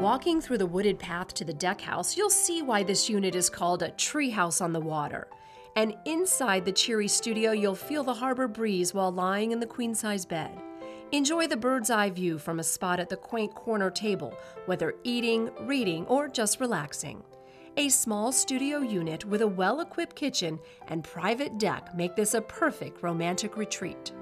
walking through the wooded path to the deck house, you'll see why this unit is called a treehouse on the water. And inside the cheery studio, you'll feel the harbor breeze while lying in the queen size bed. Enjoy the bird's eye view from a spot at the quaint corner table, whether eating, reading, or just relaxing. A small studio unit with a well equipped kitchen and private deck make this a perfect romantic retreat.